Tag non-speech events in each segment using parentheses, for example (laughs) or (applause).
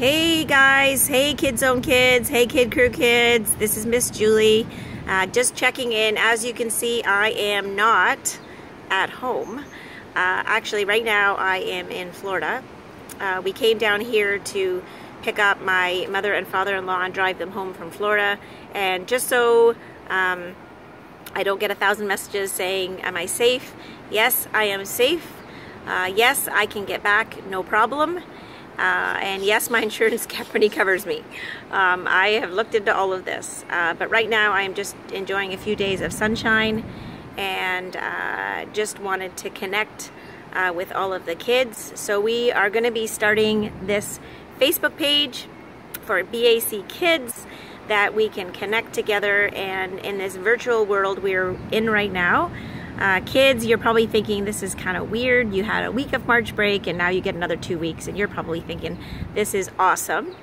Hey guys, hey Kids Zone Kids, hey Kid Crew Kids, this is Miss Julie. Uh, just checking in. As you can see, I am not at home. Uh, actually, right now I am in Florida. Uh, we came down here to pick up my mother and father-in-law and drive them home from Florida. And just so um, I don't get a thousand messages saying, am I safe? Yes, I am safe. Uh, yes, I can get back, no problem. Uh, and yes, my (laughs) insurance company covers me. Um, I have looked into all of this, uh, but right now I am just enjoying a few days of sunshine and uh, just wanted to connect uh, with all of the kids. So we are going to be starting this Facebook page for BAC Kids that we can connect together and in this virtual world we're in right now, uh, kids, you're probably thinking this is kind of weird. You had a week of March break and now you get another two weeks and you're probably thinking this is awesome.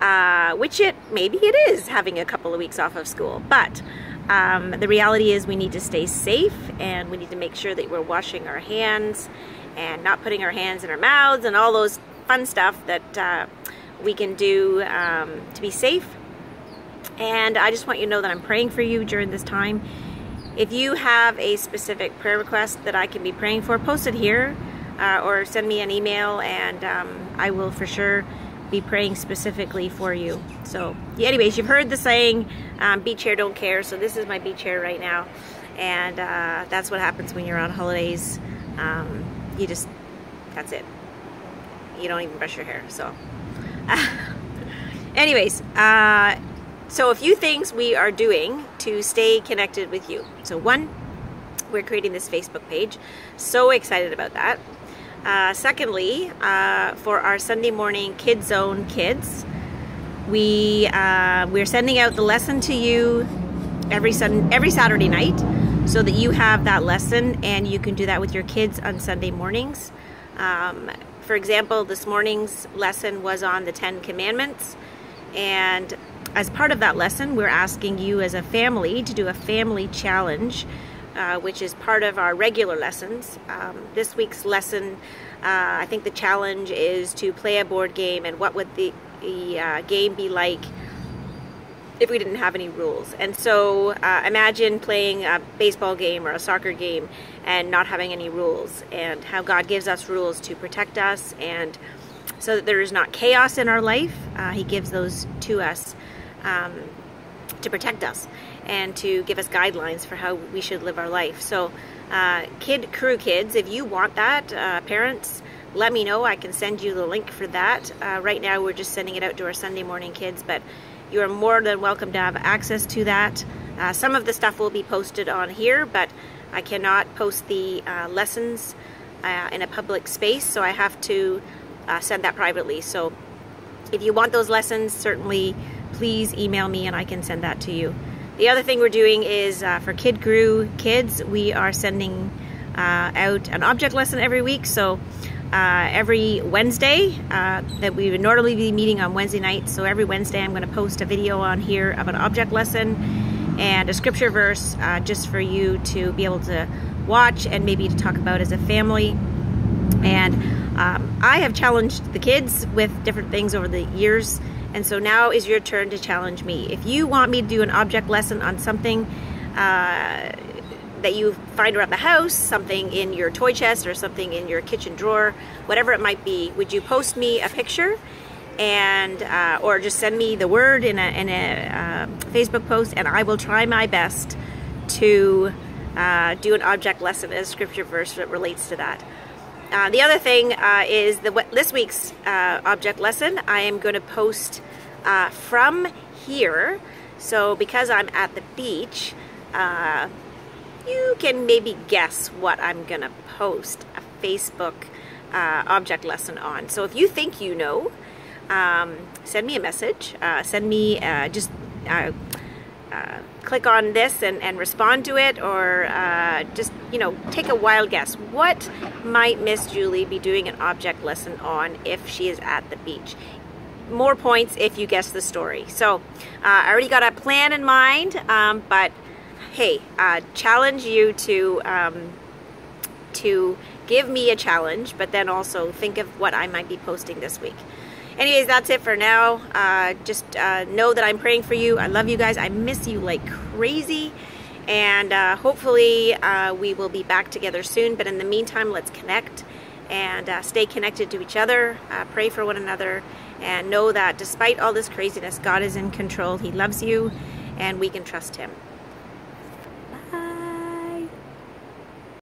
Uh, which it maybe it is having a couple of weeks off of school. But um, the reality is we need to stay safe and we need to make sure that we're washing our hands and not putting our hands in our mouths and all those fun stuff that uh, we can do um, to be safe. And I just want you to know that I'm praying for you during this time. If you have a specific prayer request that I can be praying for, post it here uh, or send me an email and um, I will for sure be praying specifically for you. So yeah, anyways, you've heard the saying, um, be chair, don't care. So this is my beach chair right now. And uh, that's what happens when you're on holidays. Um, you just, that's it. You don't even brush your hair, so. (laughs) anyways, uh, so a few things we are doing to stay connected with you. So one, we're creating this Facebook page. So excited about that. Uh, secondly, uh, for our Sunday morning Kid Zone kids, we uh, we're sending out the lesson to you every sun every Saturday night, so that you have that lesson and you can do that with your kids on Sunday mornings. Um, for example, this morning's lesson was on the Ten Commandments, and as part of that lesson, we're asking you as a family to do a family challenge, uh, which is part of our regular lessons. Um, this week's lesson, uh, I think the challenge is to play a board game and what would the, the uh, game be like if we didn't have any rules. And so uh, imagine playing a baseball game or a soccer game and not having any rules and how God gives us rules to protect us and so that there is not chaos in our life. Uh, he gives those to us um, to protect us and to give us guidelines for how we should live our life. So, uh, Kid Crew Kids, if you want that, uh, parents, let me know. I can send you the link for that. Uh, right now, we're just sending it out to our Sunday morning kids, but you are more than welcome to have access to that. Uh, some of the stuff will be posted on here, but I cannot post the uh, lessons uh, in a public space, so I have to send that privately. So, if you want those lessons, certainly please email me and I can send that to you. The other thing we're doing is uh, for Kid Crew kids, we are sending uh, out an object lesson every week. So uh, every Wednesday, uh, that we would normally be meeting on Wednesday nights. So every Wednesday, I'm going to post a video on here of an object lesson and a scripture verse uh, just for you to be able to watch and maybe to talk about as a family. And um, I have challenged the kids with different things over the years and so now is your turn to challenge me. If you want me to do an object lesson on something uh, that you find around the house, something in your toy chest or something in your kitchen drawer, whatever it might be, would you post me a picture and uh, or just send me the word in a, in a uh, Facebook post and I will try my best to uh, do an object lesson as scripture verse that relates to that. Uh, the other thing uh, is the this week's uh, object lesson. I am going to post uh, from here. So because I'm at the beach, uh, you can maybe guess what I'm going to post a Facebook uh, object lesson on. So if you think you know, um, send me a message. send me just uh, click on this and, and, respond to it or uh, just, you know, take a wild guess. What might Miss Julie be doing an object lesson on if she is at the beach? More points if you guess the story. So uh, I already got a plan in mind, um, but hey, uh, challenge you to, um, to give me a challenge, but then also think of what I might be posting this week. Anyways, that's it for now. Uh, just uh, know that I'm praying for you. I love you guys. I miss you like crazy. And uh, hopefully uh, we will be back together soon. But in the meantime, let's connect and uh, stay connected to each other, uh, pray for one another, and know that despite all this craziness, God is in control. He loves you, and we can trust Him.